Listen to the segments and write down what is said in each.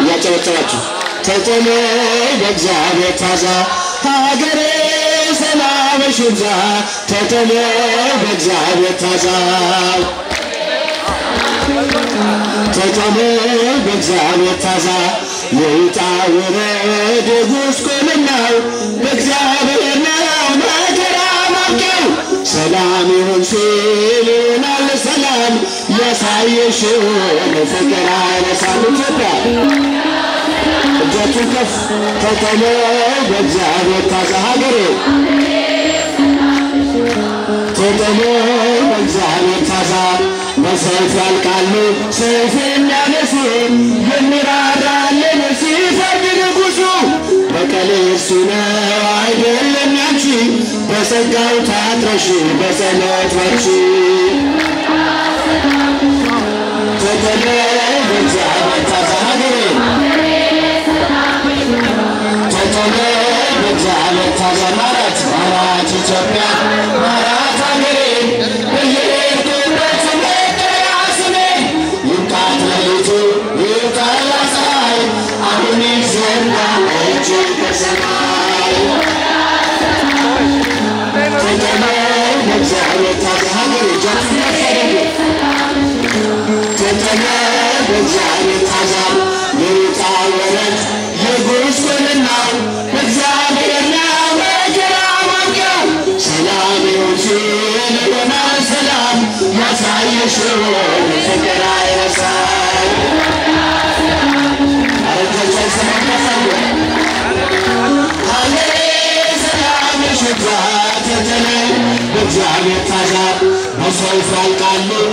እያጨበጨባችሁ ተጠመ በእግዚአብሔር ታዛ ሀገሬ ሰላምሽ ይብዛ ተጠመ በእግዚአብሔር ታዛ ተጠመ በእግዚአብሔር ታዛ የውጣ ውረድ ጉስቁልናው ሰላም ይሁን ሲል ይሆናል ሰላም። ያሳየሽውን ፍቅር አይረሳም ኢትዮጵያ። እጃችሁ ከፍ ተጠመ በእግዚአብሔር ታዛ ሀገሬ። ተጠመ በእግዚአብሔር ታዛ በሰይፍ ያልቃሉ። ሰይፍ የሚያነሱ የሚራራልን ሲፈርድ ንጉሡ በቀል እርሱ ነው ያንቺ በጸጋው ታጥረሽ በጸሎት ተጠመ በእግዚአብሔር ታዛ ሀገሬ በእግዚአብሔር ታዛ ማራት ማራት ኢትዮጵያ በሰይፍ ያልቃሉ ሰይፍ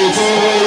Jesus.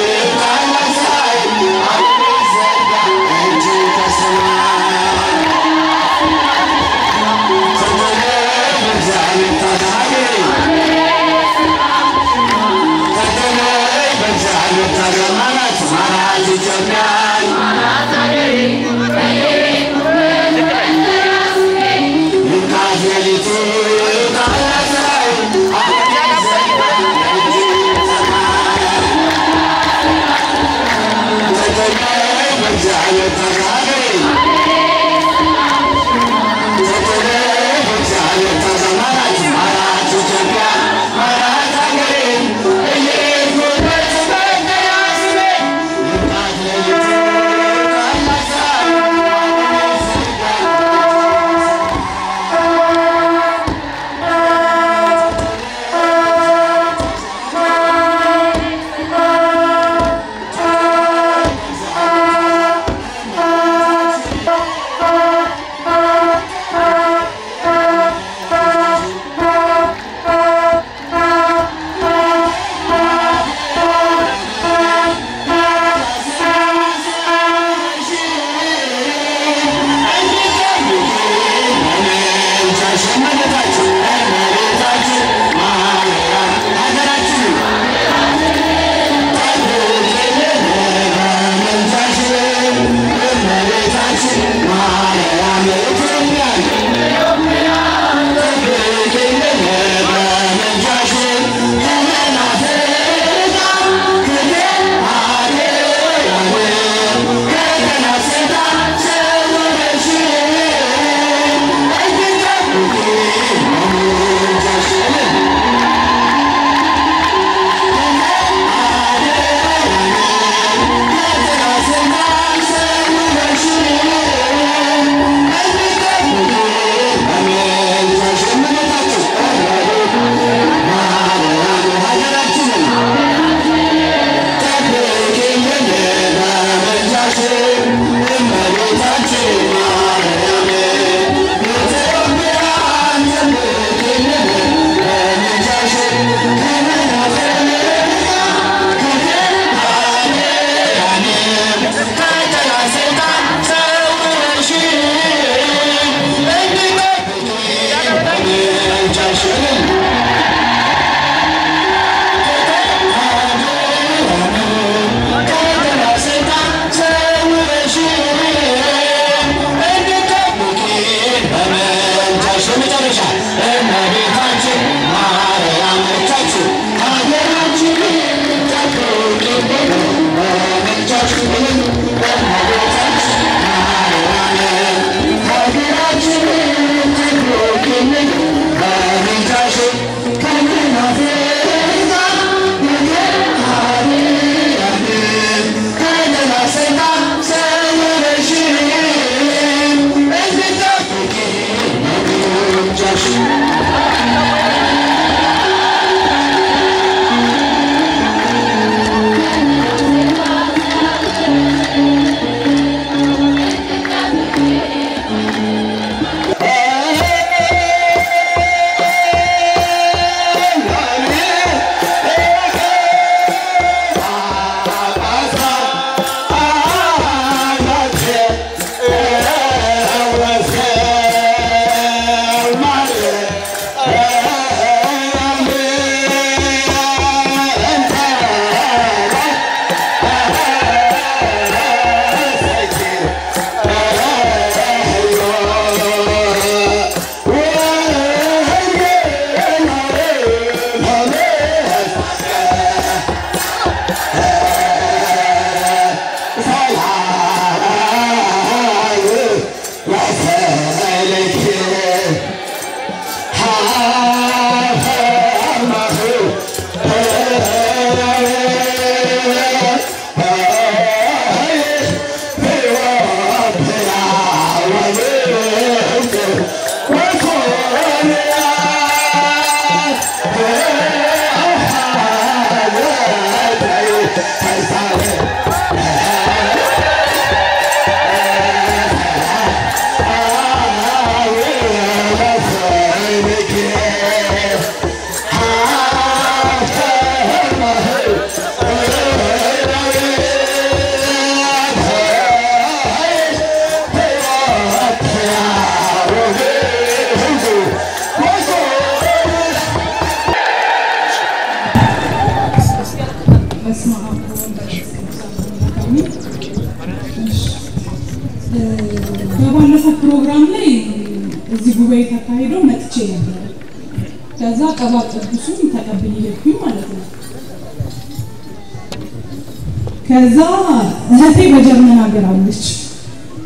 አለች።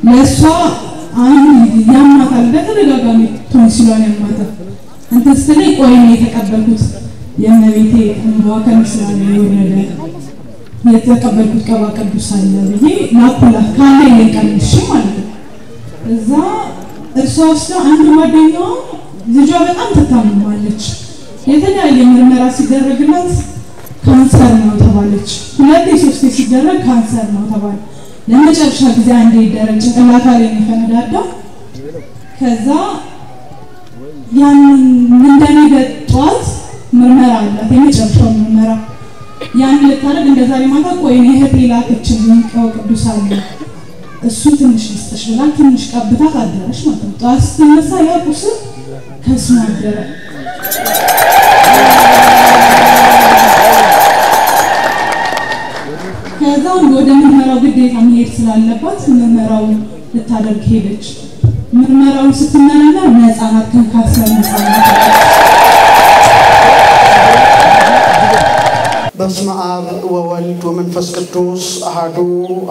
ለእሷ አንድ ያማታል፣ በተደጋጋሚ ቶንሲሏን ያማታል። እንትን ስትለኝ ቆይ እኔ የተቀበልኩት የእመቤቴ እንባዋ ከምስጋና የወረደ የተቀበልኩት ቀባ ቅዱስ አለ ብዬ ላኩላት ካለኝ ላይ ቀንሼ ማለት ነው። እዛ እርሷ ወስዳ አንድ ጓደኛዋ ልጇ በጣም ትታመማለች። የተለያየ ምርመራ ሲደረግላት ካንሰር ነው ተባለች። ሁለቴ ሶስቴ ሲደረግ ካንሰር ነው ተባለ። ለመጨረሻ ጊዜ አንዴ ይደረግ ጭንቅላቷ ላይ ነው የፈነዳዳው። ከዛ ያንን እንደነገ ምርመራ አላት፣ የመጨረሻው ምርመራ ያን ልታደርግ እንደ ዛሬ ማታ ቆይ እኔ እህቴ ላከችልኝ ቀው ቅዱስ አለ እሱ ትንሽ ልስጥሽ ብላ ትንሽ ቀብታት አደረች ማለት ነው። ጠዋት ስትነሳ ያ ቁስል ከስሞ አደረ። ከዛ ወደ ምርመራው ግዴታ መሄድ ስላለባት ምርመራው ልታደርግ ሄደች። ምርመራውን ስትመረመር ነፃ ናት፣ ከካንሰር ነፃ ናት። በስመ አብ ወወልድ ወመንፈስ ቅዱስ አሃዱ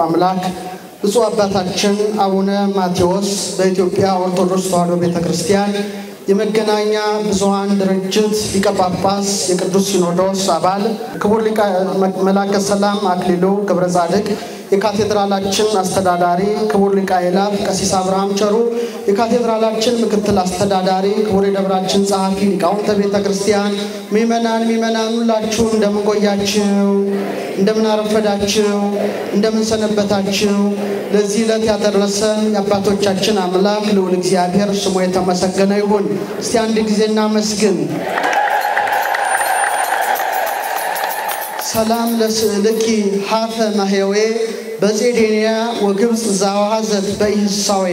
አምላክ። ብፁዕ አባታችን አቡነ ማቴዎስ በኢትዮጵያ ኦርቶዶክስ ተዋሕዶ ቤተ ክርስቲያን የመገናኛ ብዙኃን ድርጅት ሊቀ ጳጳስ የቅዱስ ሲኖዶስ አባል፣ ክቡር ሊቀ መላከ ሰላም አክሊሉ ገብረ ጻድቅ የካቴድራላችን አስተዳዳሪ፣ ክቡር ሊቀ አእላፍ ቀሲስ አብርሃም ቸሩ የካቴድራላችን ምክትል አስተዳዳሪ፣ ክቡር የደብራችን ጸሐፊ፣ ሊቃውንተ ቤተ ክርስቲያን፣ ምእመናን ምእመናን ሁላችሁ እንደምን ቆያችሁ? እንደምን አረፈዳችሁ? እንደምን ሰነበታችሁ? ለዚህ ዕለት ያደረሰን የአባቶቻችን አምላክ ልዑል እግዚአብሔር ስሙ የተመሰገነ ይሁን። እስቲ አንድ ጊዜ እናመስግን። ሰላም ለስእልኪ ሀፈ ማህዌ በጼዴንያ ወግብፅ ዛዋዘት በኢህሳዌ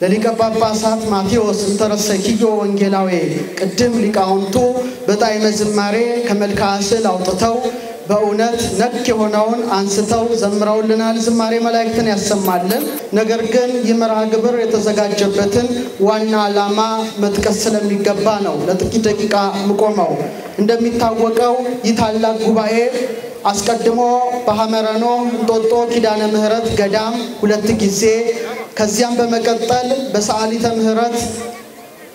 ለሊቀ ጳጳሳት ማቴዎስ እንተረሰኪዮ ወንጌላዌ ቅድም ሊቃውንቱ በጣዕመ ዝማሬ ከመልክዓ ስዕል አውጥተው በእውነት ነክ የሆነውን አንስተው ዘምረውልናል። ዝማሬ መላእክትን ያሰማልን። ነገር ግን ይህ መርሃ ግብር የተዘጋጀበትን ዋና ዓላማ መጥቀስ ስለሚገባ ነው ለጥቂት ደቂቃ ምቆመው። እንደሚታወቀው ይህ ታላቅ ጉባኤ አስቀድሞ በሐመረኖ እንጦጦ ኪዳነ ምሕረት ገዳም ሁለት ጊዜ ከዚያም በመቀጠል በሰዓሊተ ምሕረት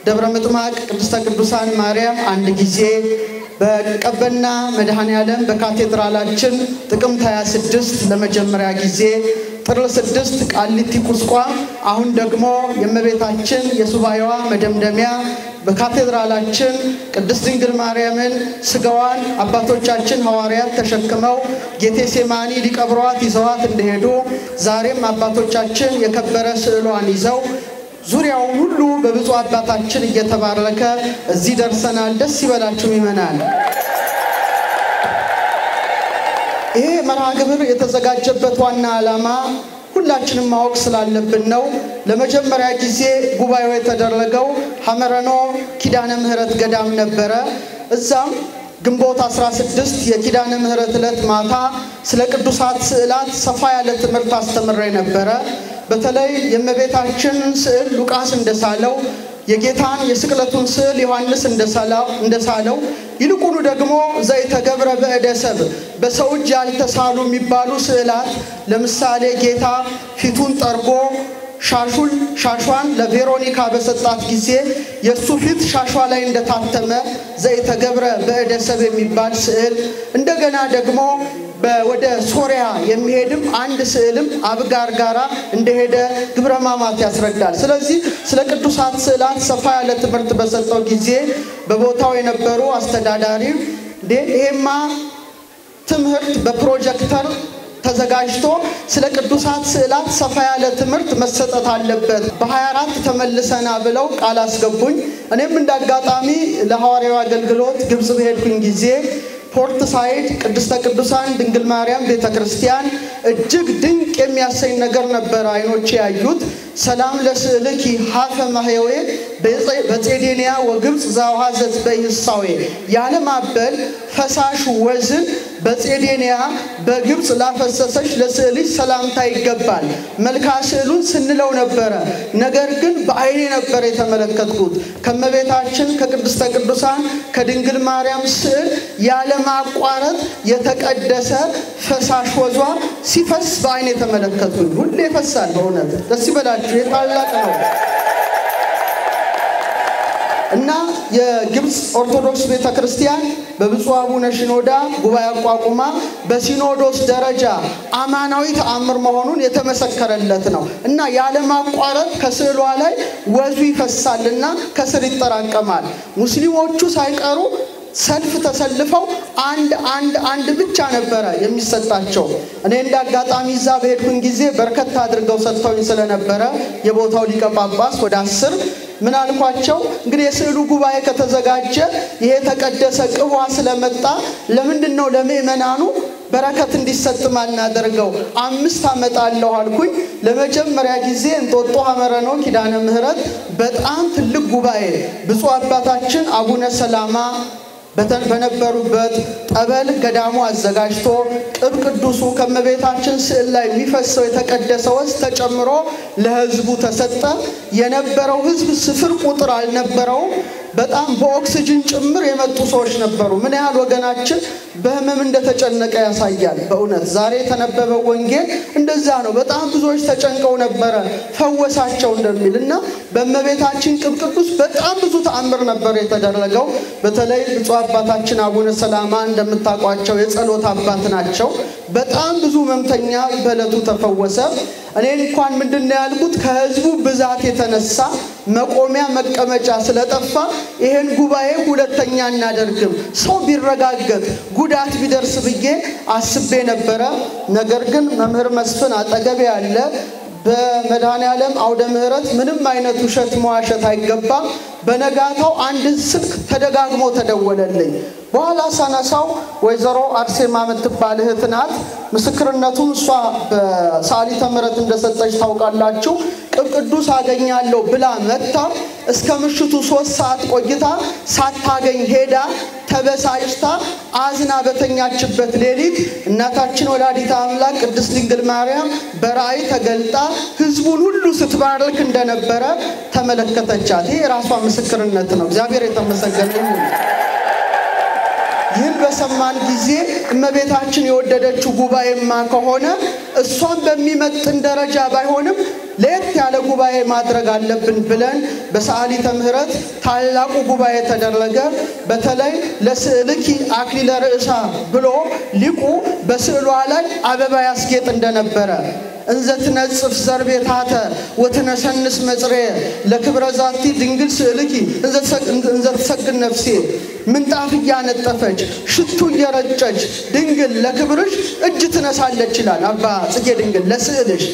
ደብረ ምጥማቅ ቅድስተ ቅዱሳን ማርያም አንድ ጊዜ በቀበና መድኃኔ ዓለም በካቴድራላችን ጥቅምት 26 ለመጀመሪያ ጊዜ ጥር 6 ቃሊቲ ቁስቋም አሁን ደግሞ የእመቤታችን የሱባኤዋ መደምደሚያ በካቴድራላችን ቅድስት ድንግል ማርያምን ስጋዋን አባቶቻችን ሐዋርያት ተሸክመው ጌቴሴማኒ ሊቀብሯት ይዘዋት እንደሄዱ ዛሬም አባቶቻችን የከበረ ስዕሏን ይዘው ዙሪያውን ሁሉ በብፁዕ አባታችን እየተባረከ እዚህ ደርሰናል። ደስ ይበላችሁ ይመናል። ይሄ መርሃ ግብር የተዘጋጀበት ዋና ዓላማ ሁላችንም ማወቅ ስላለብን ነው። ለመጀመሪያ ጊዜ ጉባኤው የተደረገው ሐመረኖ ኪዳነ ምሕረት ገዳም ነበረ። እዛም ግንቦት 16 የኪዳነ ምሕረት ዕለት ማታ ስለ ቅዱሳት ስዕላት ሰፋ ያለ ትምህርት አስተምሬ ነበረ። በተለይ የእመቤታችን ስዕል ሉቃስ እንደሳለው የጌታን የስቅለቱን ስዕል ዮሐንስ እንደሳለው ይልቁኑ ደግሞ ዘይተገብረ በእደ ሰብእ በሰው እጅ ያልተሳሉ የሚባሉ ስዕላት ለምሳሌ ጌታ ፊቱን ጠርጎ ሻሹን ሻሿን ለቬሮኒካ በሰጣት ጊዜ የእሱ ፊት ሻሿ ላይ እንደታተመ ዘይተገብረ በእደ ሰብእ የሚባል ስዕል እንደገና ደግሞ ወደ ሶሪያ የሚሄድም አንድ ስዕልም አብጋር ጋራ እንደሄደ ግብረ ሕማማት ያስረዳል። ስለዚህ ስለ ቅዱሳት ስዕላት ሰፋ ያለ ትምህርት በሰጠው ጊዜ በቦታው የነበሩ አስተዳዳሪ ይሄማ ትምህርት በፕሮጀክተር ተዘጋጅቶ ስለ ቅዱሳት ስዕላት ሰፋ ያለ ትምህርት መሰጠት አለበት። በ24 ተመልሰና ብለው ቃል አስገቡኝ። እኔም እንደ አጋጣሚ ለሐዋርያዊ አገልግሎት ግብፅ በሄድኩኝ ጊዜ ፖርት ሳይድ ቅድስተ ቅዱሳን ድንግል ማርያም ቤተ ክርስቲያን እጅግ ድንቅ የሚያሰኝ ነገር ነበረ አይኖቼ ያዩት። ሰላም ለስዕልኪ ሀፈ ማህው በጼዴንያ ወግብፅ ዘአውሀዘት በኢሀሳዌ ያለ ማበል ፈሳሽ ወዝን በጼዴንያ በግብፅ ላፈሰሰች ለስዕልሽ ሰላምታ ይገባል። መልክአ ስዕሉን ስንለው ነበረ። ነገር ግን በዓይኔ ነበር የተመለከትኩት ከመቤታችን ከቅድስተ ቅዱሳን ከድንግል ማርያም ስዕል ያለማቋረጥ የተቀደሰ ፈሳሽ ወዟ ሲፈስ በዓይኔ የተመለከትኩኝ። ሁሌ ይፈሳል። በእውነት ደስ ይበላችሁ። የታላቅ ነው። እና የግብፅ ኦርቶዶክስ ቤተ ክርስቲያን በብፁዕ አቡነ ሽኖዳ ጉባኤ አቋቁማ በሲኖዶስ ደረጃ አማናዊ ተአምር መሆኑን የተመሰከረለት ነው እና ያለማቋረጥ ከስዕሏ ላይ ወዙ ይፈሳልና ከስር ይጠራቀማል። ሙስሊሞቹ ሳይቀሩ ሰልፍ ተሰልፈው አንድ አንድ አንድ ብቻ ነበረ የሚሰጣቸው። እኔ እንደ አጋጣሚ እዛ በሄድኩኝ ጊዜ በርከት አድርገው ሰጥተውኝ ስለነበረ የቦታው ሊቀ ጳጳስ ወደ አስር ምን አልኳቸው? እንግዲህ የስዕሉ ጉባኤ ከተዘጋጀ ይሄ የተቀደሰ ቅቧ ስለመጣ ለምንድን ነው ለምእመናኑ በረከት እንዲሰጥ ማናደርገው? አምስት አመጣለሁ አልኩኝ። ለመጀመሪያ ጊዜ እንጦጦ ሐመረ ነው ኪዳነ ምሕረት በጣም ትልቅ ጉባኤ ብፁዕ አባታችን አቡነ ሰላማ በነበሩበት ጠበል ገዳሙ አዘጋጅቶ ቅብ ቅዱሱ ከመቤታችን ስዕል ላይ የሚፈሰው የተቀደሰ ወዝ ተጨምሮ ለሕዝቡ ተሰጠ። የነበረው ሕዝብ ስፍር ቁጥር አልነበረውም። በጣም በኦክስጅን ጭምር የመጡ ሰዎች ነበሩ። ምን ያህል ወገናችን በህመም እንደተጨነቀ ያሳያል። በእውነት ዛሬ የተነበበው ወንጌል እንደዛ ነው። በጣም ብዙዎች ተጨንቀው ነበረ ፈወሳቸው እንደሚል እና በእመቤታችን ቅብ ቅዱስ በጣም ብዙ ተአምር ነበር የተደረገው። በተለይ ብፁዕ አባታችን አቡነ ሰላማ እንደምታውቋቸው የጸሎት አባት ናቸው። በጣም ብዙ ህመምተኛ በዕለቱ ተፈወሰ። እኔ እንኳን ምንድን ነው ያልኩት ከህዝቡ ብዛት የተነሳ መቆሚያ መቀመጫ ስለጠፋ ይሄን ጉባኤ ሁለተኛ እናደርግም፣ ሰው ቢረጋገጥ ጉዳት ቢደርስ ብዬ አስቤ ነበረ። ነገር ግን መምህር መስፍን አጠገቤ ያለ በመድኃኔ ዓለም አውደ ምሕረት ምንም አይነት ውሸት መዋሸት አይገባም። በነጋታው አንድ ስልክ ተደጋግሞ ተደወለልኝ። በኋላ ሳነሳው ወይዘሮ አርሴማ የምትባል እህት ናት። ምስክርነቱን እሷ በሰዓሊተ ምሕረት እንደሰጠች ታውቃላችሁ። ቅዱስ አገኛለሁ ብላ መጥታ እስከ ምሽቱ ሶስት ሰዓት ቆይታ ሳታገኝ ሄዳ ተበሳጭታ አዝና በተኛችበት ሌሊት እናታችን ወላዲተ አምላክ ቅድስት ድንግል ማርያም በራእይ ተገልጣ ሕዝቡን ሁሉ ስትባርክ እንደነበረ ተመለከተቻት። ይህ የራሷ ምስክርነት ነው። እግዚአብሔር የተመሰገነ ይሁን። ይህን በሰማን ጊዜ እመቤታችን የወደደችው ጉባኤማ ከሆነ እሷን በሚመጥን ደረጃ ባይሆንም ለየት ያለ ጉባኤ ማድረግ አለብን ብለን በሰዓሊተ ምሕረት ታላቁ ጉባኤ ተደረገ። በተለይ ለስዕልኪ አክሊለ ርእሳ ብሎ ሊቁ በስዕሏ ላይ አበባ ያስጌጥ እንደነበረ እንዘ ትነጽፍ ዘርቤታተ ወትነሰንስ መጽሬ ለክብረ ዛቲ ድንግል ስዕልኪ እንዘ ትሰግድ ነፍሴ ምንጣፍ እያነጠፈች ሽቱ እየረጨች ድንግል ለክብርሽ እጅ ትነሳለች ይላል አባ ጽጌ ድንግል ለስዕልሽ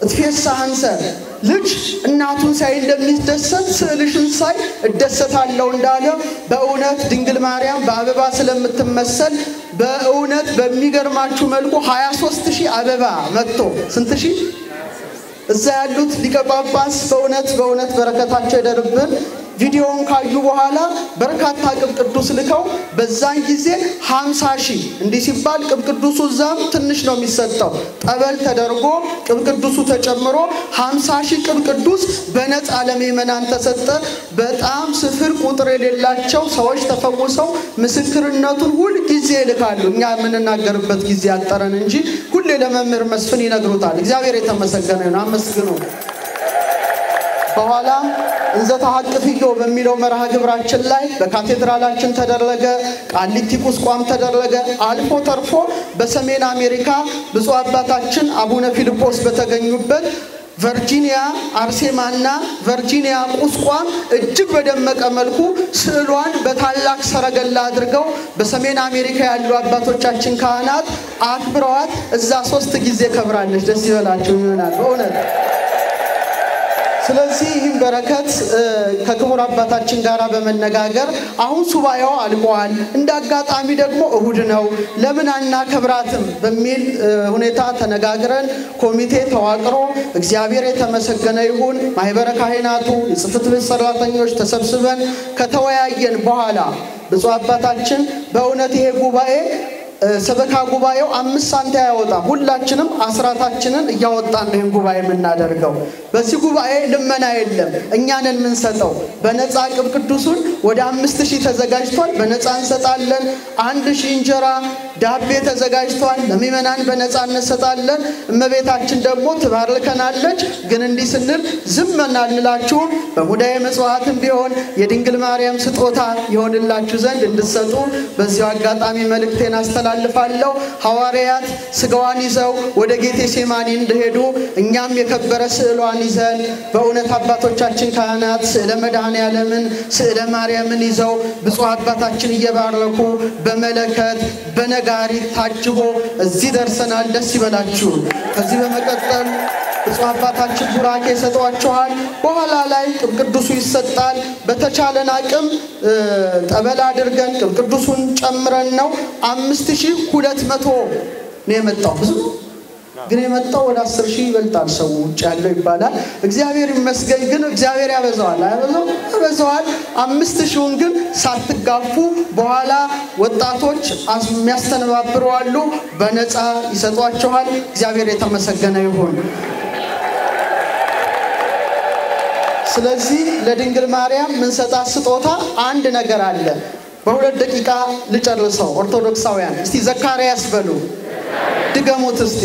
እትፌሳ አንሰ ልጅ እናቱን ሳይ እንደሚደሰት ስዕልሽን ሳይ እደሰታለሁ እንዳለ በእውነት ድንግል ማርያም በአበባ ስለምትመሰል በእውነት በሚገርማችሁ መልኩ 23 ሺህ አበባ መጥቶ ስንት ሺህ እዛ ያሉት ሊቀ ጳጳስ በእውነት በእውነት በረከታቸው ይደርብን። ቪዲዮውን ካዩ በኋላ በርካታ ቅብ ቅዱስ ልከው በዛን ጊዜ ሀምሳ ሺህ እንዲህ ሲባል ቅብ ቅዱሱ እዛም ትንሽ ነው የሚሰጠው። ጠበል ተደርጎ ቅብ ቅዱሱ ተጨምሮ ሀምሳ ሺህ ቅብ ቅዱስ በነፃ ለምእመናን ተሰጠ። በጣም ስፍር ቁጥር የሌላቸው ሰዎች ተፈውሰው ምስክርነቱን ሁል ጊዜ ይልካሉ። እኛ የምንናገርበት ጊዜ አጠረን እንጂ ሁሌ ለመምህር መስፍን ይነግሩታል። እግዚአብሔር የተመሰገነ ነው። አመስግኑ። በኋላ እንዘ ተሐቅፍዮ በሚለው መርሃ ግብራችን ላይ በካቴድራላችን ተደረገ። ቃሊቲ ቁስቋም ተደረገ። አልፎ ተርፎ በሰሜን አሜሪካ ብፁዕ አባታችን አቡነ ፊልጶስ በተገኙበት ቨርጂኒያ አርሴማና ቨርጂኒያ ቁስቋም እጅግ በደመቀ መልኩ ስዕሏን በታላቅ ሰረገላ አድርገው በሰሜን አሜሪካ ያሉ አባቶቻችን ካህናት አክብረዋት እዛ ሶስት ጊዜ ከብራለች። ደስ ይበላቸው ይሆናል በእውነት ስለዚህ ይህም በረከት ከክቡር አባታችን ጋር በመነጋገር አሁን ሱባኤው አልቀዋል። እንደ አጋጣሚ ደግሞ እሁድ ነው፣ ለምን አናከብራትም? በሚል ሁኔታ ተነጋግረን ኮሚቴ ተዋቅሮ እግዚአብሔር የተመሰገነ ይሁን። ማህበረ ካህናቱ፣ የጽሕፈት ቤት ሰራተኞች ተሰብስበን ከተወያየን በኋላ ብፁዕ አባታችን በእውነት ይሄ ጉባኤ ሰበካ ጉባኤው አምስት ሳንቲ አያወጣም። ሁላችንም አስራታችንን እያወጣን ይህን ጉባኤ የምናደርገው። በዚህ ጉባኤ ልመና የለም፣ እኛንን የምንሰጠው በነፃ ቅብ ቅዱሱን ወደ አምስት ሺህ ተዘጋጅቷል። በነፃ እንሰጣለን። አንድ ሺህ እንጀራ ዳቤ ተዘጋጅቷል። ለምእመናን በነፃ እንሰጣለን። እመቤታችን ደግሞ ትባርከናለች። ግን እንዲህ ስንል ዝም አንላችሁም። በሙዳየ ምጽዋትም ቢሆን የድንግል ማርያም ስጦታ የሆንላችሁ ዘንድ እንድትሰጡ በዚሁ አጋጣሚ መልእክቴን አስተላልፋለሁ። ሐዋርያት ስጋዋን ይዘው ወደ ጌቴ እንደሄዱ እኛም የከበረ ስዕሏን ይዘን በእውነት አባቶቻችን ካህናት ስዕለ መድኃኔ ዓለምን ስዕለ ማርያምን ይዘው ብፁዕ አባታችን እየባረኩ በመለከት በነጋሪት ታጅቦ እዚህ ደርሰናል። ደስ ይበላችሁ። ከዚህ በመቀጠል ብፁዕ አባታችን ቡራኬ ይሰጧችኋል። በኋላ ላይ ቅብ ቅዱሱ ይሰጣል። በተቻለን አቅም ጠበል አድርገን ቅብ ቅዱሱን ጨምረን ነው አምስት ሺህ ሁለት መቶ ነው የመጣው ብዙ ግን የመጣው ወደ አስር ሺህ ይበልጣል ሰው ውጭ ያለው ይባላል። እግዚአብሔር ይመስገን። ግን እግዚአብሔር ያበዛዋል አያበዛው? ያበዛዋል። አምስት ሺውን ግን ሳትጋፉ በኋላ ወጣቶች የሚያስተነባብሩ አሉ፣ በነፃ ይሰጧችኋል። እግዚአብሔር የተመሰገነ ይሁን። ስለዚህ ለድንግል ማርያም ምንሰጣት ስጦታ አንድ ነገር አለ። በሁለት ደቂቃ ልጨርሰው። ኦርቶዶክሳውያን እስቲ ዘካርያስ በሉ ድገሙት እስቲ።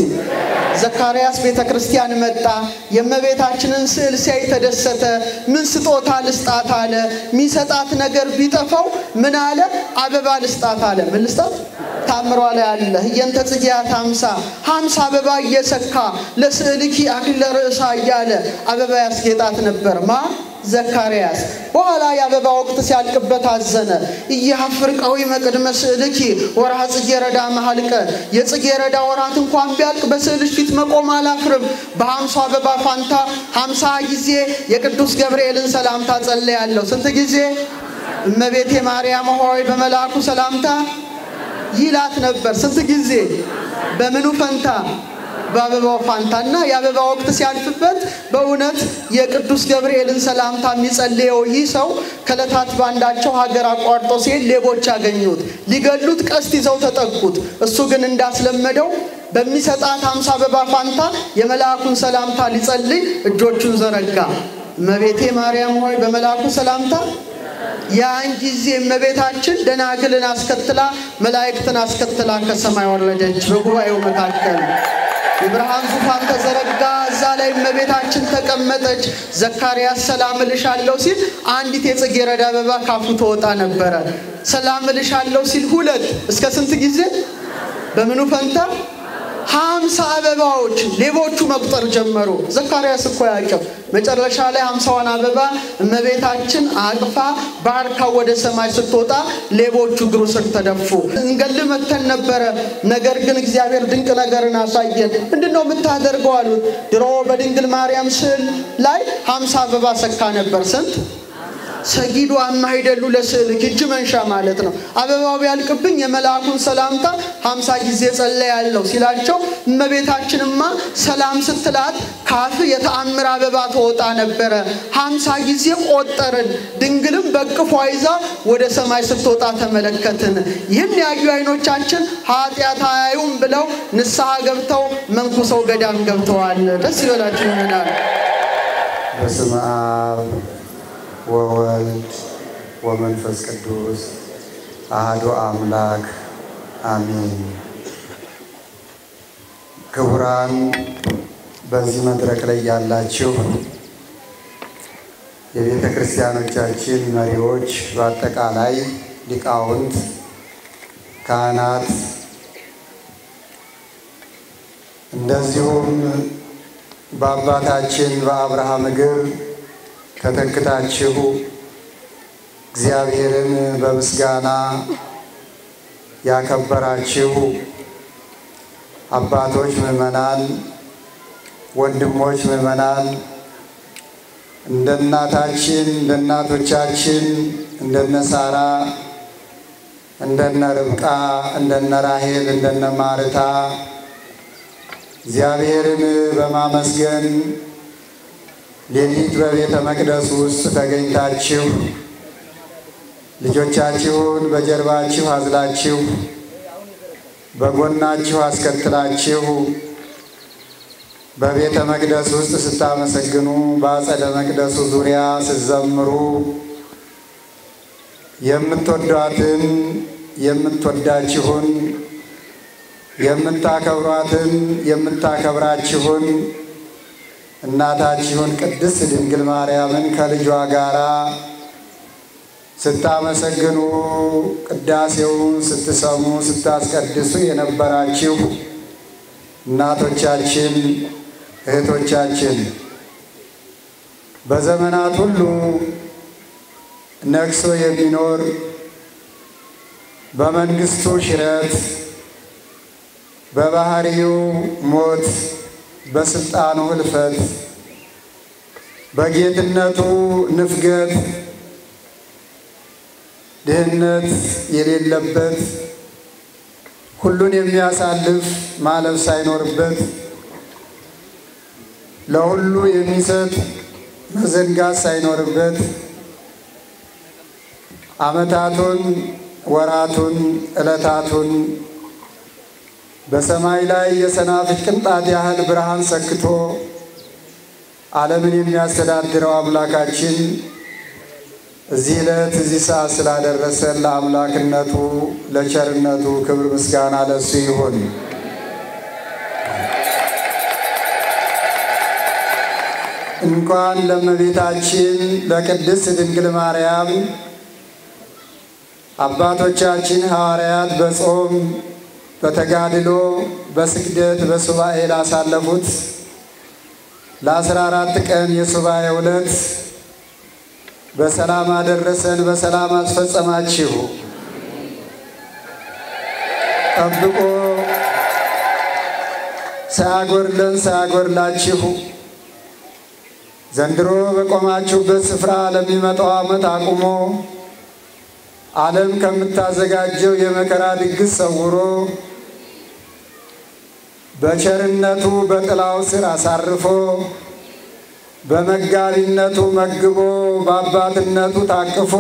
ዘካርያስ ቤተ ክርስቲያን መጣ። የእመቤታችንን ስዕል ሲያይ ተደሰተ። ምን ስጦታ ልስጣት አለ። የሚሰጣት ነገር ቢጠፋው ምን አለ? አበባ ልስጣት አለ። ምን ልስጣት? ታምሯ ላይ አለ። ህየንተ ጽጌያት ሀምሳ ሀምሳ አበባ እየሰካ ለስዕልኪ አክሊለ ርእሳ እያለ አበባ ያስጌጣት ነበር ማ ዘካርያስ በኋላ የአበባ ወቅት ሲያልቅበት አዘነ። እያፍር ቀዊ መቅድመ ስዕልኪ ወርሃ ጽጌ ረዳ መሀልቀ የጽጌ ረዳ ወራት እንኳን ቢያልቅ በስዕልሽ ፊት መቆም አላፍርም። በሀምሳ አበባ ፋንታ ሀምሳ ጊዜ የቅዱስ ገብርኤልን ሰላምታ ጸለያለሁ። ስንት ጊዜ? እመቤቴ ማርያም ሆይ በመልአኩ ሰላምታ ይላት ነበር። ስንት ጊዜ? በምኑ ፈንታ በአበባው ፋንታና የአበባ ወቅት ሲያልፍበት በእውነት የቅዱስ ገብርኤልን ሰላምታ የሚጸልየው ይህ ሰው ከዕለታት ባንዳቸው ሀገር አቋርጦ ሲሄድ ሌቦች ያገኙት፣ ሊገሉት ቀስት ይዘው ተጠቁት። እሱ ግን እንዳስለመደው በሚሰጣት ሀምሳ አበባ ፋንታ የመልአኩን ሰላምታ ሊጸልይ እጆቹን ዘረጋ። እመቤቴ ማርያም ሆይ በመልአኩ ሰላምታ ያን ጊዜ እመቤታችን ደናግልን አስከትላ መላእክትን አስከትላ ከሰማይ ወረደች። በጉባኤው መካከል የብርሃን ዙፋን ተዘረጋ። እዛ ላይ እመቤታችን ተቀመጠች። ዘካርያስ ሰላም እልሻለሁ ሲል አንዲት የጽጌረዳ አበባ ካፉ ተወጣ ነበረ። ሰላም እልሻለሁ ሲል ሁለት እስከ ስንት ጊዜ? በምኑ ፈንታ ሀምሳ አበባዎች ሌቦቹ መቁጠር ጀመሩ። ዘካርያስ እኮ ያቅም መጨረሻ ላይ ሀምሳዋን አበባ እመቤታችን አቅፋ ባርካ ወደ ሰማይ ስትወጣ ሌቦቹ እግሩ ስር ተደፉ። እንገል መተን ነበረ፣ ነገር ግን እግዚአብሔር ድንቅ ነገርን አሳየን። ምንድን ነው የምታደርገው አሉት። ድሮ በድንግል ማርያም ስዕል ላይ ሀምሳ አበባ ሰካ ነበር። ስንት ሰጊዱ አማይደሉ ለስዕል እጅ መንሻ ማለት ነው። አበባው ቢያልቅብኝ የመልአኩን ሰላምታ ሀምሳ ጊዜ ጸለያለሁ ሲላቸው እመቤታችንማ ሰላም ስትላት ካፍ የተአምር አበባ ተወጣ ነበረ። ሀምሳ ጊዜ ቆጠርን። ድንግልም በቅፏ ይዛ ወደ ሰማይ ስትወጣ ተመለከትን። ይህን ያዩ አይኖቻችን ኃጢአት አያዩም ብለው ንስሐ ገብተው መንኩሰው ገዳም ገብተዋል። ደስ ይበላችሁ ይሆናል። በስመ ወወልድ ወመንፈስ ቅዱስ አህዶ አምላክ አሜን። ክቡራን በዚህ መድረክ ላይ ያላችሁ የቤተ ክርስቲያኖቻችን መሪዎች፣ በአጠቃላይ ሊቃውንት፣ ካህናት እንደዚሁም በአባታችን በአብርሃም እግር ተተክታችሁ እግዚአብሔርን በምስጋና ያከበራችሁ አባቶች ምዕመናን፣ ወንድሞች ምዕመናን እንደ እናታችን እንደ እናቶቻችን እንደነ ሳራ እንደነ ርብቃ እንደነ ራሄል እንደነ ማርታ እግዚአብሔርን በማመስገን ሌሊት በቤተ መቅደስ ውስጥ ተገኝታችሁ ልጆቻችሁን በጀርባችሁ አዝላችሁ በጎናችሁ አስከትላችሁ በቤተ መቅደስ ውስጥ ስታመሰግኑ፣ በአጸደ መቅደሱ ዙሪያ ስትዘምሩ የምትወዷትን የምትወዳችሁን የምታከብሯትን የምታከብራችሁን እናታችሁን ቅድስት ድንግል ማርያምን ከልጇ ጋር ስታመሰግኑ ቅዳሴውን ስትሰሙ ስታስቀድሱ የነበራችሁ እናቶቻችን፣ እህቶቻችን በዘመናት ሁሉ ነግሶ የሚኖር በመንግስቱ ሽረት በባህሪው ሞት በስልጣኑ ህልፈት በጌትነቱ ንፍገት ድህነት የሌለበት ሁሉን የሚያሳልፍ ማለፍ ሳይኖርበት ለሁሉ የሚሰጥ መዘንጋት ሳይኖርበት ዓመታቱን፣ ወራቱን፣ ዕለታቱን በሰማይ ላይ የሰናፍጭ ቅንጣት ያህል ብርሃን ሰክቶ ዓለምን የሚያስተዳድረው አምላካችን እዚህ ዕለት እዚህ ሰዓት ስላደረሰን ለአምላክነቱ ለቸርነቱ ክብር ምስጋና ለሱ ይሁን። እንኳን ለእመቤታችን ለቅድስት ድንግል ማርያም አባቶቻችን ሐዋርያት በጾም በተጋድሎ በስግደት በሱባኤ ላሳለፉት ለአስራ አራት ቀን የሱባኤ ዕለት በሰላም አደረሰን፣ በሰላም አስፈጸማችሁ። ጠብቆ ሳያጎድለን ሳያጎድላችሁ ዘንድሮ በቆማችሁበት ስፍራ ለሚመጣው ዓመት አቁሞ ዓለም ከምታዘጋጀው የመከራ ድግስ ሰውሮ በቸርነቱ በጥላው ስር አሳርፎ በመጋቢነቱ መግቦ በአባትነቱ ታቅፎ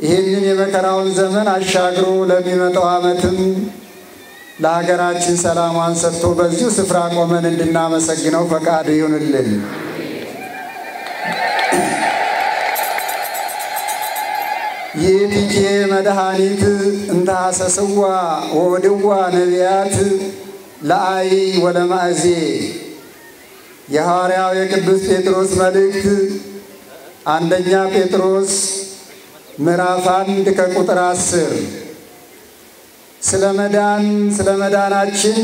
ይህንን የመከራውን ዘመን አሻግሮ ለሚመጣው ዓመትም ለሀገራችን ሰላሟን ሰጥቶ በዚሁ ስፍራ ቆመን እንድናመሰግነው ፈቃዱ ይሁንልን። ይእቲኬ መድኃኒት እንታሰስዋ ወወድዋ ነቢያት ለአይ ወለማእዜ። የሐዋርያው የቅዱስ ጴጥሮስ መልእክት አንደኛ ጴጥሮስ ምዕራፍ አንድ ከቁጥር አስር። ስለ መዳን ስለ መዳናችን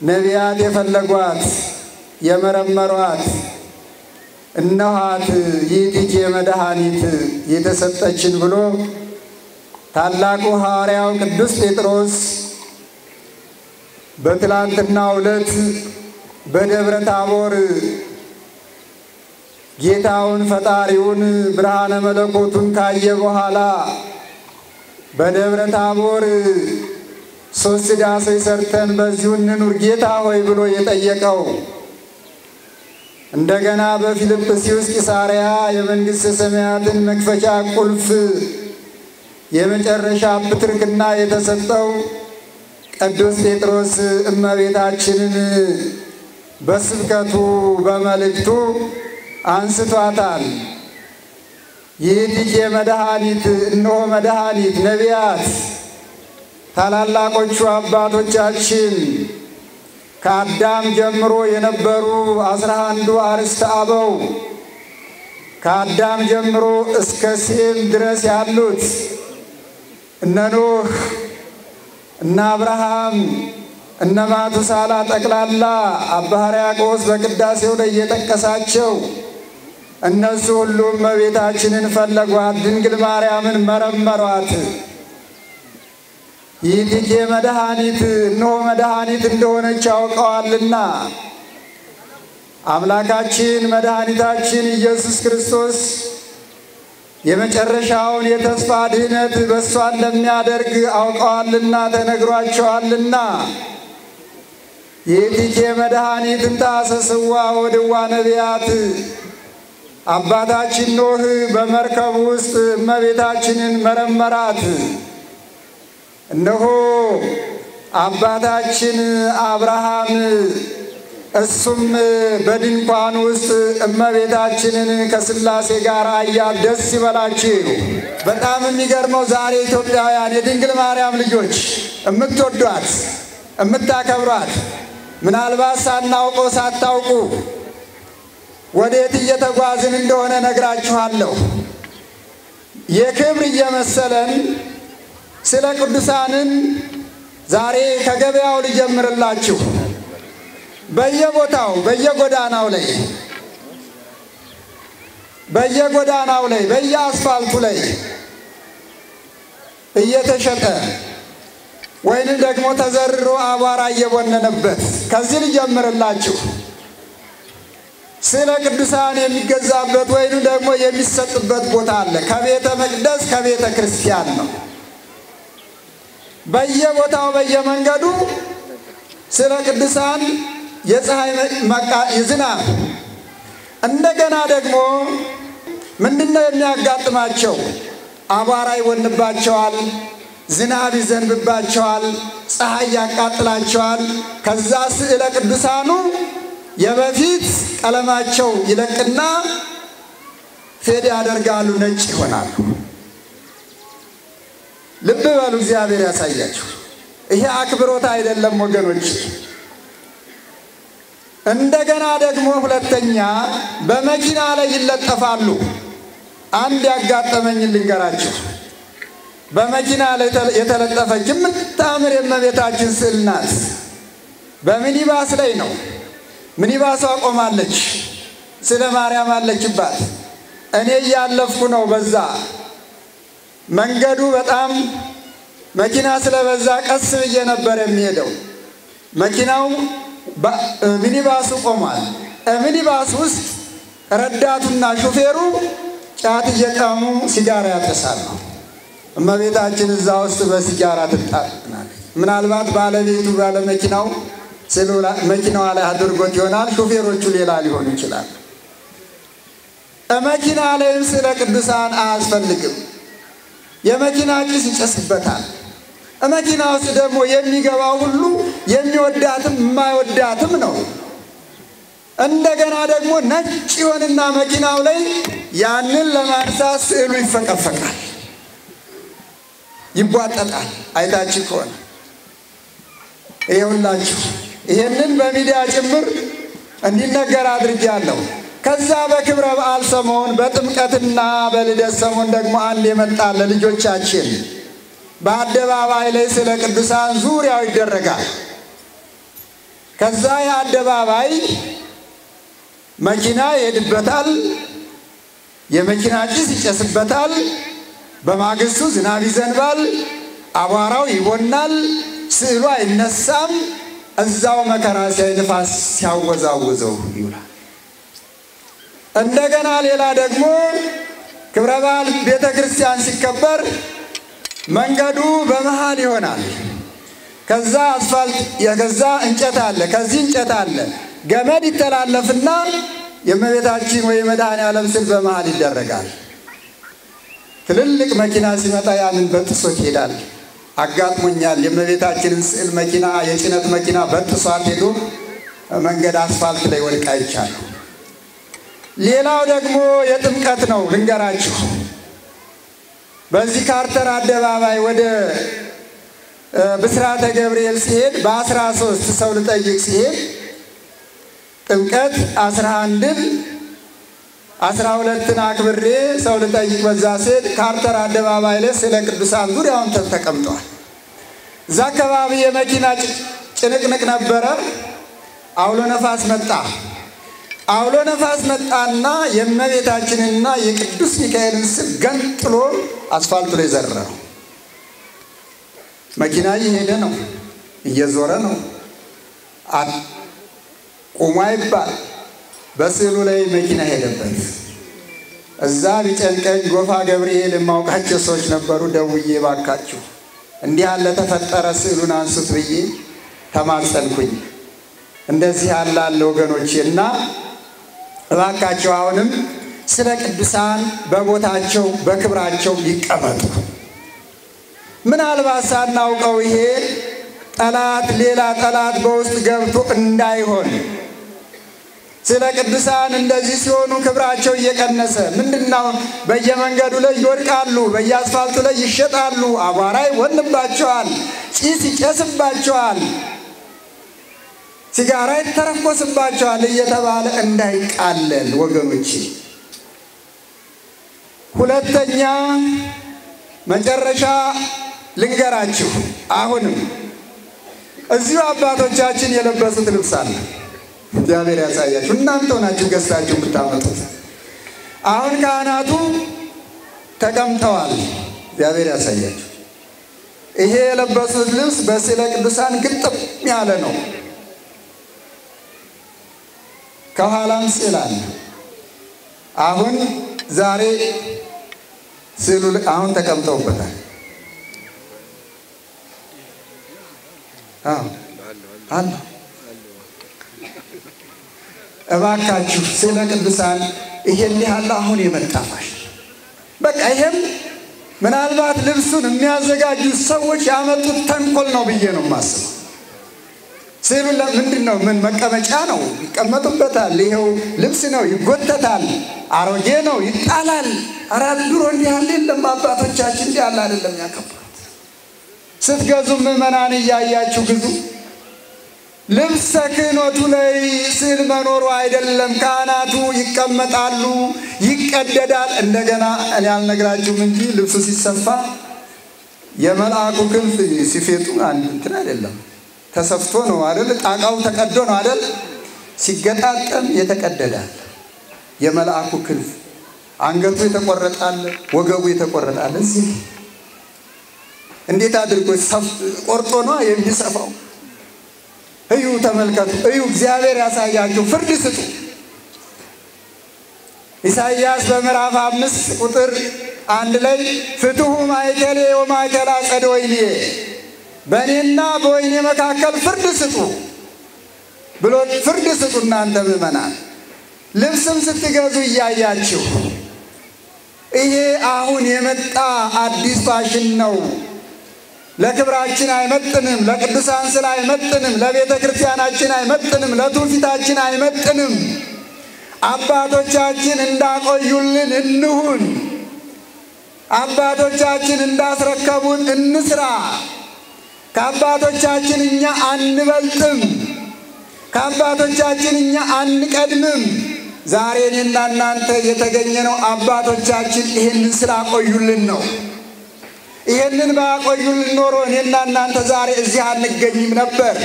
ነቢያት የፈለጓት የመረመሯት እነኋት ይእቲኬ መድኃኒት የተሰጠችን ብሎ ታላቁ ሐዋርያው ቅዱስ ጴጥሮስ በትላንትናው ዕለት በደብረ ታቦር ጌታውን ፈጣሪውን ብርሃነ መለኮቱን ካየ በኋላ በደብረ ታቦር ሦስት ዳሶች ሰርተን በዚሁ እንኑር ጌታ ሆይ ብሎ የጠየቀው እንደገና በፊልጵስዩስ ቂሳርያ የመንግሥተ ሰማያትን መክፈቻ ቁልፍ የመጨረሻ ፕትርክና የተሰጠው ቅዱስ ጴጥሮስ እመቤታችንን በስብከቱ በመልእክቱ አንስቷታል። ይህቲኬ መድኃኒት እነሆ መድኃኒት ነቢያት ታላላቆቹ አባቶቻችን ከአዳም ጀምሮ የነበሩ አስራ አንዱ አርዕስተ አበው ከአዳም ጀምሮ እስከ ሴም ድረስ ያሉት እነ ኖህ እነ አብርሃም እነ ማቱሳላ ጠቅላላ አባ ሕርያቆስ በቅዳሴው ላይ የጠቀሳቸው እነሱ ሁሉም እመቤታችንን ፈለጓት፣ ድንግል ማርያምን መረመሯት። ይህቲኬ መድኃኒት እነሆ መድኃኒት እንደሆነች ያውቀዋልና አምላካችን መድኃኒታችን ኢየሱስ ክርስቶስ የመጨረሻውን የተስፋ ድህነት በእሷ እንደሚያደርግ አውቀዋልና ተነግሯቸዋልና ይህቲኬ መድኃኒት እንታሰስዋ ወድዋ ነቢያት አባታችን ኖህ በመርከብ ውስጥ እመቤታችንን መረመራት። እነሆ አባታችን አብርሃም እሱም በድንኳን ውስጥ እመቤታችንን ከሥላሴ ጋር አያት። ደስ ይበላችሁ። በጣም የሚገርመው ዛሬ ኢትዮጵያውያን የድንግል ማርያም ልጆች የምትወዷት የምታከብሯት ምናልባት ሳናውቀው ሳታውቁ ወዴት እየተጓዝን እንደሆነ ነግራችኋለሁ። የክብር እየመሰለን ስለ ቅዱሳንን ዛሬ ከገበያው ልጀምርላችሁ። በየቦታው በየጎዳናው ላይ በየጎዳናው ላይ በየአስፋልቱ ላይ እየተሸጠ ወይንም ደግሞ ተዘርሮ አቧራ እየቦነነበት ከዚህ ልጀምርላችሁ። ስለ ቅዱሳን የሚገዛበት ወይንም ደግሞ የሚሰጥበት ቦታ አለ። ከቤተ መቅደስ ከቤተ ክርስቲያን ነው። በየቦታው በየመንገዱ ስለ ቅዱሳን የፀሐይ ዝናብ እንደገና ደግሞ ምንድን ነው የሚያጋጥማቸው? አቧራ ይወንባቸዋል፣ ዝናብ ይዘንብባቸዋል፣ ፀሐይ ያቃጥላቸዋል። ከዛ ስዕለ ቅዱሳኑ የበፊት ቀለማቸው ይለቅና ፌድ ያደርጋሉ፣ ነጭ ይሆናሉ። ልብ በሉ፣ እግዚአብሔር ያሳያችሁ። ይሄ አክብሮት አይደለም ወገኖች። እንደገና ደግሞ ሁለተኛ በመኪና ላይ ይለጠፋሉ። አንድ ያጋጠመኝን ልንገራችሁ። በመኪና ላይ የተለጠፈች የምታምር የእመቤታችን ስዕል ናት። በሚኒባስ ላይ ነው። ሚኒባሷ ቆማለች። ስለ ማርያም አለችባት። እኔ እያለፍኩ ነው። በዛ መንገዱ በጣም መኪና ስለበዛ ቀስ ብዬ ነበር የሚሄደው። መኪናው ሚኒባሱ ቆሟል። ሚኒባስ ውስጥ ረዳቱና ሹፌሩ ጫት እየቃሙ ሲጋራ ያጠሳሉ። እመቤታችን እዛ ውስጥ በሲጋራ ትጣናለች። ምናልባት ባለቤቱ ባለመኪናው መኪናዋ ላይ አድርጎት ይሆናል። ሹፌሮቹ ሌላ ሊሆኑ ይችላል። መኪና ላይም ስለ ቅዱሳን አያስፈልግም። የመኪና ጭስ ይጨስበታል። መኪና ውስጥ ደግሞ የሚገባው ሁሉ የሚወዳትም የማይወዳትም ነው። እንደገና ደግሞ ነጭ ይሆንና መኪናው ላይ ያንን ለማንሳት ስዕሉ ይፈቀፈቃል፣ ይቧጠጣል። አይታችሁ ከሆነ ይኸውላችሁ ይሄንን በሚዲያ ጭምር እንዲነገር አድርጌያለሁ። ከዛ በክብረ በዓል ሰሞን በጥምቀትና በልደት ሰሞን ደግሞ አንድ የመጣ ለልጆቻችን በአደባባይ ላይ ስለ ቅዱሳን ዙሪያው ይደረጋል። ከዛ የአደባባይ መኪና ይሄድበታል፣ የመኪና ጭስ ይጨስበታል። በማግስቱ ዝናብ ይዘንባል፣ አቧራው ይቦናል፣ ስዕሉ አይነሳም። እዛው መከራ ሲያይ ንፋስ ሲያወዛውዘው ይውላል። እንደገና ሌላ ደግሞ ክብረ በዓል ቤተ ክርስቲያን ሲከበር መንገዱ በመሃል ይሆናል። ከዛ አስፋልት የገዛ እንጨት አለ፣ ከዚህ እንጨት አለ። ገመድ ይተላለፍና የእመቤታችን ወይ መድኃኔ ዓለም ስዕል በመሃል ይደረጋል። ትልልቅ መኪና ሲመጣ ያንን በጥሶት ይሄዳል። አጋጥሞኛል። የእመቤታችንን ስዕል መኪና የጭነት መኪና በጥሷት ሄዶ መንገድ አስፋልት ላይ ወድቃ ይቻላል። ሌላው ደግሞ የጥምቀት ነው ልንገራችሁ። በዚህ ካርተር አደባባይ ወደ ብስራተ ገብርኤል ሲሄድ በአስራ ሶስት ሰው ልጠይቅ ሲሄድ ጥምቀት አስራ አንድን አስራ ሁለትን አክብሬ ሰው ልጠይቅ በዛ ሲሄድ ካርተር አደባባይ ላይ ስለ ቅዱሳን ዙሪያውን ተቀምጠዋል። እዛ አካባቢ የመኪና ጭንቅንቅ ነበረ። አውሎ ነፋስ መጣ። አውሎ ነፋስ መጣና የእመቤታችንና የቅዱስ ሚካኤልን ስም ገንጥሎ አስፋልቱ ላይ ዘረረው። መኪና እየሄደ ነው፣ እየዞረ ነው። ቁሟ ይባል በስዕሉ ላይ መኪና ሄደበት። እዛ ቢጨንቀኝ ጎፋ ገብርኤል የማውቃቸው ሰዎች ነበሩ። ደውዬ ባካችሁ እንዲህ ያለ ተፈጠረ ስዕሉን አንሱት ብዬ ተማጸንኩኝ። እንደዚህ ያለ አለ ወገኖቼ እና እባካቸው አሁንም ስለ ቅዱሳን በቦታቸው በክብራቸው ይቀመጡ። ምናልባት ሳናውቀው ይሄ ጠላት ሌላ ጠላት በውስጥ ገብቶ እንዳይሆን ስለ ቅዱሳን እንደዚህ ሲሆኑ ክብራቸው እየቀነሰ ምንድነው? በየመንገዱ ላይ ይወድቃሉ፣ በየአስፋልቱ ላይ ይሸጣሉ፣ አቧራ ይወንባቸዋል፣ ጭስ ይጨስባቸዋል፣ ሲጋራ ይተረኮስባቸዋል እየተባለ እንዳይቃለል ወገኖቼ። ሁለተኛ መጨረሻ ልንገራችሁ። አሁንም እዚሁ አባቶቻችን የለበሱት ልብስ አለ። እግዚአብሔር ያሳያችሁ። እናንተው ናችሁ ገዝታችሁ የምታመጡት። አሁን ካህናቱ ተቀምጠዋል። እግዚአብሔር ያሳያችሁ። ይሄ የለበሱት ልብስ በስዕለ ቅዱሳን ግጥም ያለ ነው። ከኋላም ስዕል አለ። አሁን ዛሬ ስዕሉ አሁን ተቀምጠውበታል። አለ እባካችሁ ስለ ቅዱሳን ይሄን ያህል አሁን የመጣ በቃ ይሄም ምናልባት ልብሱን የሚያዘጋጁት ሰዎች ያመጡት ተንኮል ነው ብዬ ነው የማስበው። ስዕሉ ምንድን ነው? ምን መቀመጫ ነው? ይቀመጡበታል። ይኸው ልብስ ነው፣ ይጎተታል። አሮጌ ነው፣ ይጣላል። ኧረ ድሮ እንዲህ ያለ የለም። አባቶቻችን እንዲህ ያለ አይደለም ያከብሩት። ስትገዙ ምዕመናን እያያችሁ ግዙ። ልብሰ ክህነቱ ላይ ስዕል መኖሩ አይደለም። ካህናቱ ይቀመጣሉ፣ ይቀደዳል። እንደገና እኔ አልነግራችሁም እንጂ ልብሱ ሲሰፋ የመልአኩ ክንፍ ሲፌጡ አንድ እንትን አይደለም፣ ተሰፍቶ ነው አይደል? ጣቃው ተቀዶ ነው አይደል? ሲገጣጠም የተቀደዳል። የመልአኩ ክንፍ አንገቱ የተቆረጣለ፣ ወገቡ የተቆረጣለ። እዚህ እንዴት አድርጎ ቆርጦ ነው የሚሰፋው? እዩ፣ ተመልከቱ፣ እዩ። እግዚአብሔር ያሳያችሁ፣ ፍርድ ስጡ። ኢሳይያስ በምዕራፍ አምስት ቁጥር አንድ ላይ ፍትሑ ማእከሌ ወማእከላ ጸደ ወይንዬ፣ በእኔና በወይኔ መካከል ፍርድ ስጡ ብሎ ፍርድ ስጡ። እናንተ ምዕመናን ልብስም ስትገዙ እያያችሁ ይሄ አሁን የመጣ አዲስ ፋሽን ነው። ለክብራችን አይመጥንም፣ ለቅዱሳን ስል አይመጥንም፣ ለቤተ ክርስቲያናችን አይመጥንም፣ ለትውፊታችን አይመጥንም። አባቶቻችን እንዳቆዩልን እንሁን። አባቶቻችን እንዳስረከቡን እንስራ። ከአባቶቻችን እኛ አንበልጥም። ከአባቶቻችን እኛ አንቀድምም። ዛሬ እኔና እናንተ የተገኘነው አባቶቻችን ይህንን ስላቆዩልን ነው። ይህንን ባያቆዩልን ኖሮ እኔና እናንተ ዛሬ እዚህ አንገኝም ነበር።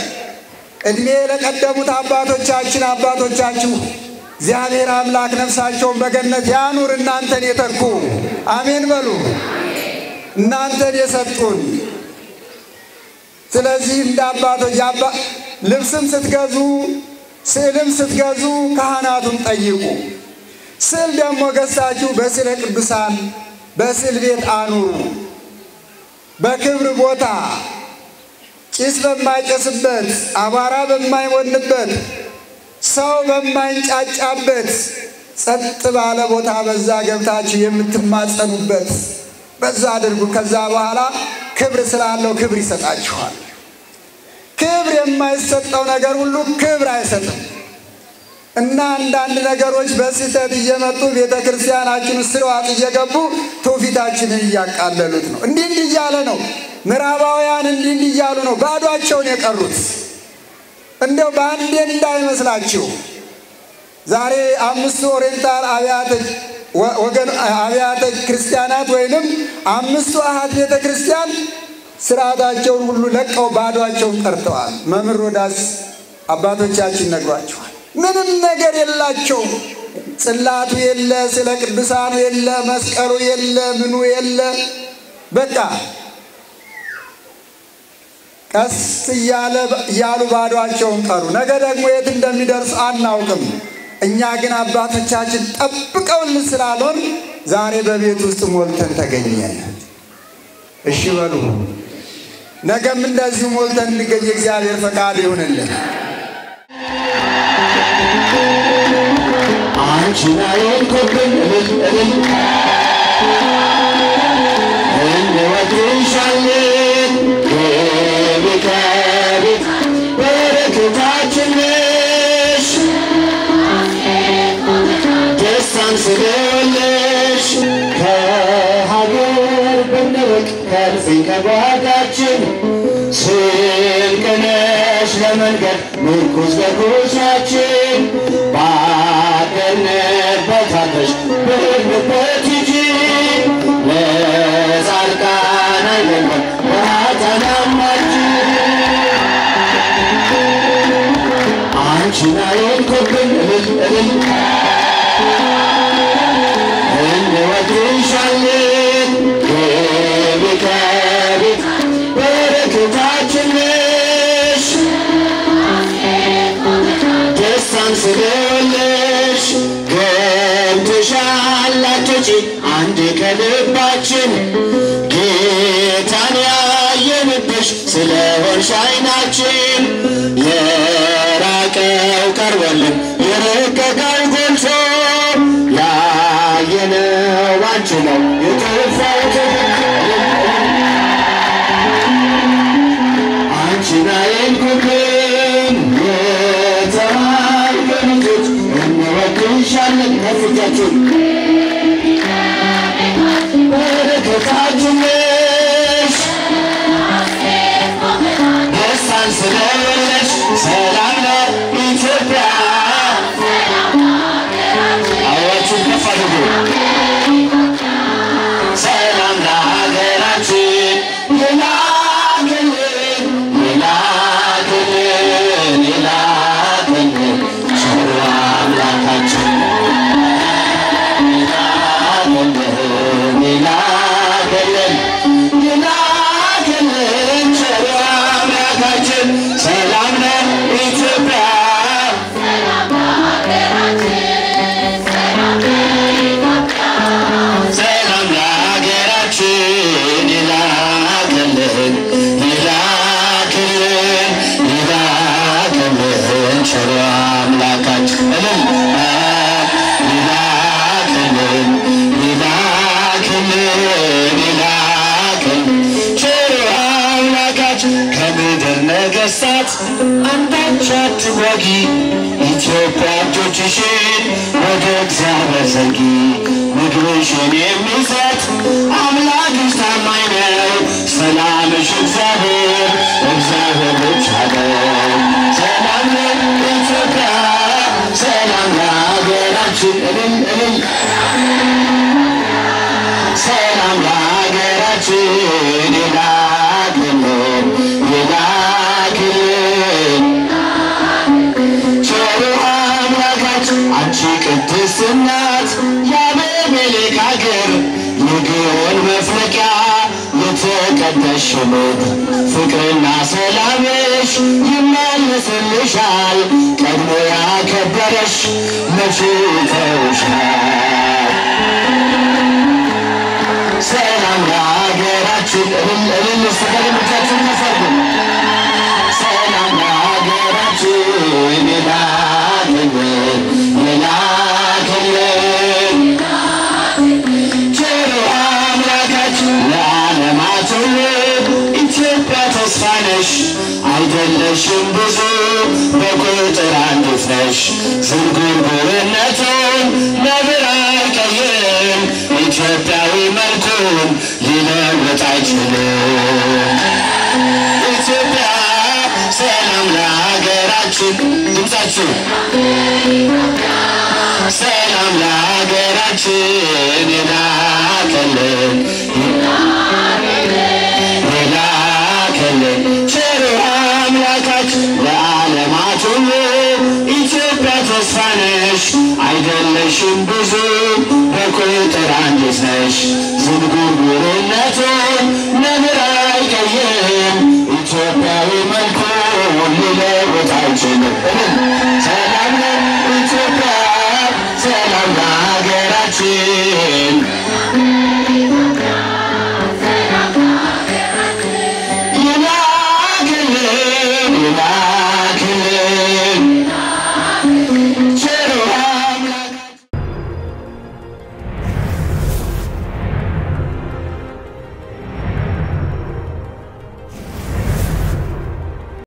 እድሜ ለቀደሙት አባቶቻችን አባቶቻችሁ እግዚአብሔር አምላክ ነፍሳቸውን በገነት ያኑር። እናንተን የተኩ አሜን በሉ። እናንተን የሰጡን። ስለዚህ እንደ አባቶች ልብስም ስትገዙ ስዕልም ስትገዙ ካህናቱን ጠይቁ። ስዕል ደግሞ ገዝታችሁ በስዕለ ቅዱሳን በስዕል ቤት አኑሩ። በክብር ቦታ ጭስ በማይጨስበት አቧራ በማይወንበት ሰው በማይንጫጫበት ጸጥ ባለ ቦታ በዛ ገብታችሁ የምትማጸኑበት በዛ አድርጉ። ከዛ በኋላ ክብር ስላለው ክብር ይሰጣችኋል። ክብር የማይሰጠው ነገር ሁሉ ክብር አይሰጥም እና አንዳንድ ነገሮች በስህተት እየመጡ ቤተ ክርስቲያናችን ስርዋጥ እየገቡ ትውፊታችንን እያቃለሉት ነው። እንዲህ እንዲህ እያለ ነው። ምዕራባውያን እንዲህ እንዲህ እያሉ ነው ባዷቸውን የቀሩት። እንደው በአንዴ እንዳይመስላችሁ ዛሬ አምስቱ ኦሪየንታል አብያተ ወገን አብያተ ክርስቲያናት ወይንም አምስቱ አሃት ቤተ ክርስቲያን ስርዓታቸውን ሁሉ ለቀው ባዷቸውን ቀርተዋል። መምህር ሮዳስ አባቶቻችን ነግሯቸዋል። ምንም ነገር የላቸውም። ጽላቱ የለ፣ ስለ ቅዱሳኑ የለ፣ መስቀሉ የለ፣ ምኑ የለ። በቃ ቀስ እያለ እያሉ ባዷቸውን ቀሩ። ነገ ደግሞ የት እንደሚደርሱ አናውቅም። እኛ ግን አባቶቻችን ጠብቀውልን ስላልሆን ዛሬ በቤት ውስጥ ሞልተን ተገኘን። እሺ በሉ። ነገም እንደዚሁ ሞልተን እንገኝ። እግዚአብሔር ፈቃዱ ይሁንልን። አንቺን አይንኩብን እልል እልል እንወድሻለን ከልባችን ጌታን ያየንብሽ ስለሆንሽ አይናችን ይመልስልሻል ቀድሞ ያከበረሽ መቼ ተውሻል። ሰላም ለሀገራችን እልል እልል ስተገልምቻችን ተሰርጉም የለሽም ብዙ በቁጥር አንዲት ነሽ። ዝንጉርጉርነቱን ነብር አይቀይርም ኢትዮጵያዊ መልኩን ሊለውጥ አይችልም። ኢትዮጵያ ሰላም ለሀገራችን። ድምጻችሁ። ሰላም ለሀገራችን የላከልን የላከልን ቸሩ ነሽ አይደለሽም ብዙ በቁጥር አንዲት ነሽ። ዝንጉርጉርነቱ ነብር አይቀይም ኢትዮጵያዊ መልኩ ሊለውጥ አይችልም። ሰላም ለኢትዮጵያ፣ ሰላም ለሀገራችን